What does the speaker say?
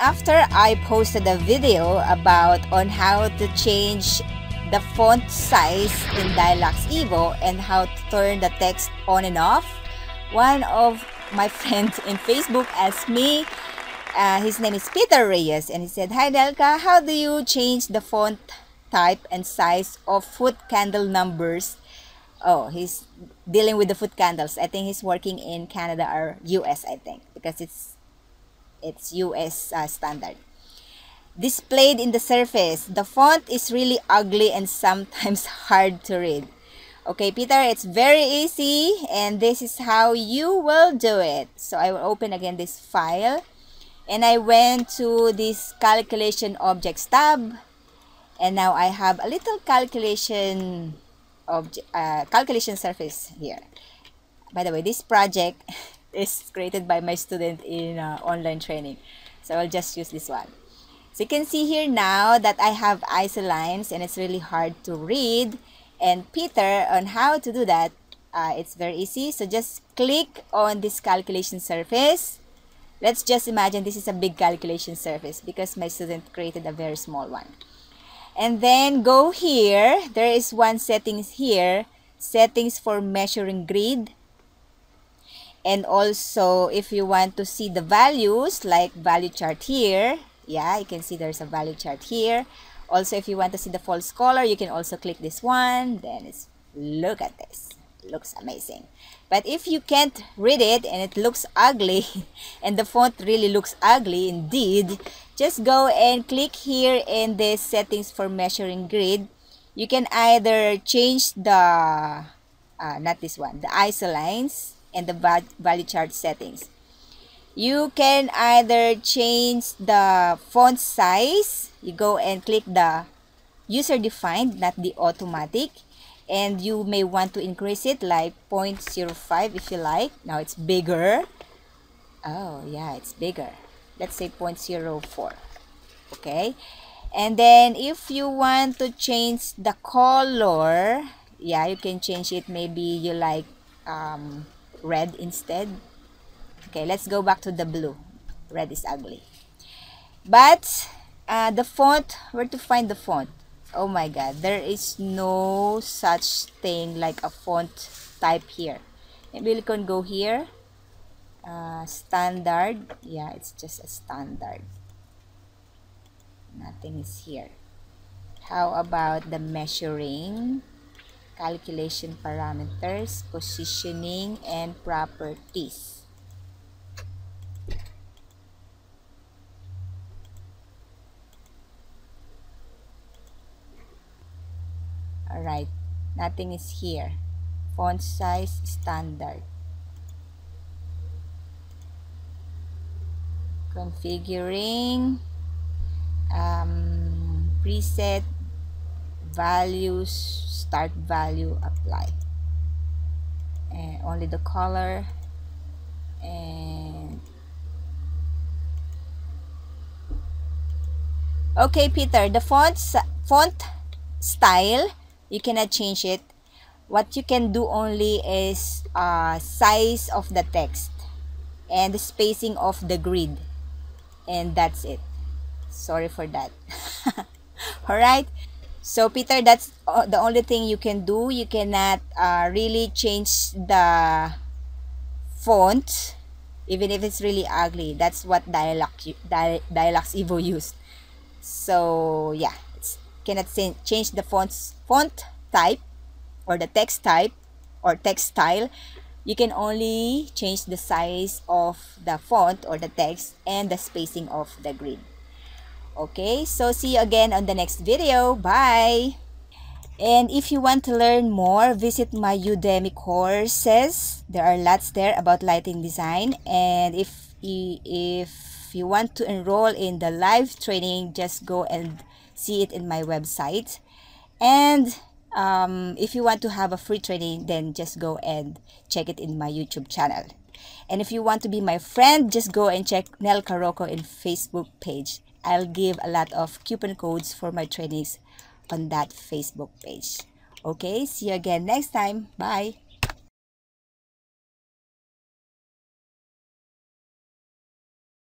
after I posted a video about on how to change the font size in Dialux Evo and how to turn the text on and off, one of my friends in Facebook asked me, uh, his name is Peter Reyes, and he said, Hi Nelca, how do you change the font type and size of foot candle numbers? Oh, he's dealing with the foot candles. I think he's working in Canada or US, I think, because it's it's US uh, standard. Displayed in the surface, the font is really ugly and sometimes hard to read. Okay, Peter, it's very easy and this is how you will do it. So I will open again this file and I went to this calculation objects tab and now I have a little calculation object, uh, calculation surface here. By the way, this project is created by my student in uh, online training. So I'll just use this one. So you can see here now that I have isolines and it's really hard to read. And Peter, on how to do that, uh, it's very easy. So just click on this calculation surface. Let's just imagine this is a big calculation surface because my student created a very small one. And then go here. There is one settings here. Settings for measuring grid and also if you want to see the values like value chart here yeah you can see there's a value chart here. Also if you want to see the false color you can also click this one. Then it's look at this. Looks amazing. But if you can't read it and it looks ugly and the font really looks ugly indeed just go and click here in the settings for measuring grid. You can either change the uh, not this one the isolines and the value chart settings. You can either change the font size. You go and click the user defined, not the automatic. And you may want to increase it like 0.05 if you like. Now it's bigger. Oh, yeah, it's bigger. Let's say 0.04. Okay. And then if you want to change the color, yeah, you can change it. Maybe you like um, red instead. Okay, let's go back to the blue. Red is ugly. But uh, the font, where to find the font? Oh my god, there is no such thing like a font type here. Maybe we can go here. Uh, standard. Yeah, it's just a standard. Nothing is here. How about the measuring? Calculation parameters, positioning, and properties. Alright, nothing is here. Font size standard. Configuring um, preset values start value apply. And only the color and okay Peter the font font style you cannot change it. What you can do only is uh, size of the text and the spacing of the grid. And that's it. Sorry for that. All right so Peter, that's the only thing you can do. You cannot uh, really change the font even if it's really ugly. That's what Dialux, Dialux Evo used. So yeah, it's cannot change the fonts, font type or the text type or text style. You can only change the size of the font or the text and the spacing of the grid. Okay, so see you again on the next video. Bye! And if you want to learn more, visit my Udemy courses. There are lots there about lighting design. And if, if you want to enroll in the live training, just go and see it in my website. And um, if you want to have a free training, then just go and check it in my YouTube channel. And if you want to be my friend, just go and check Nelca Roco in Facebook page. I'll give a lot of coupon codes for my trainings on that Facebook page. Okay, see you again next time. Bye.